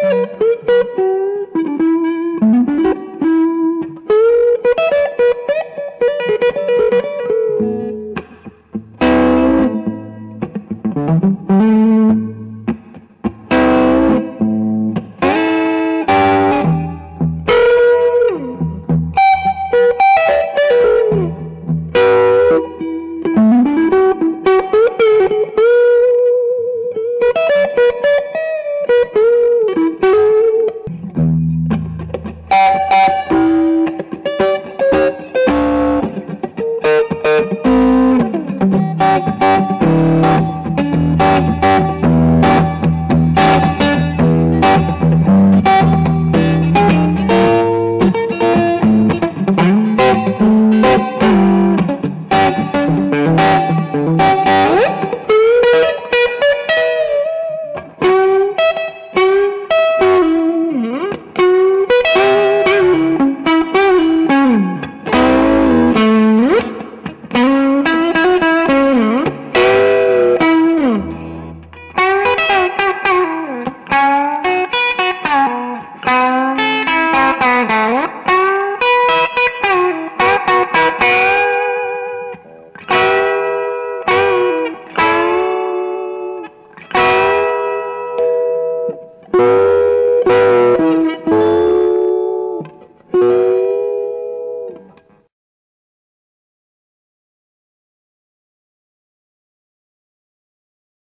Mm-hmm. you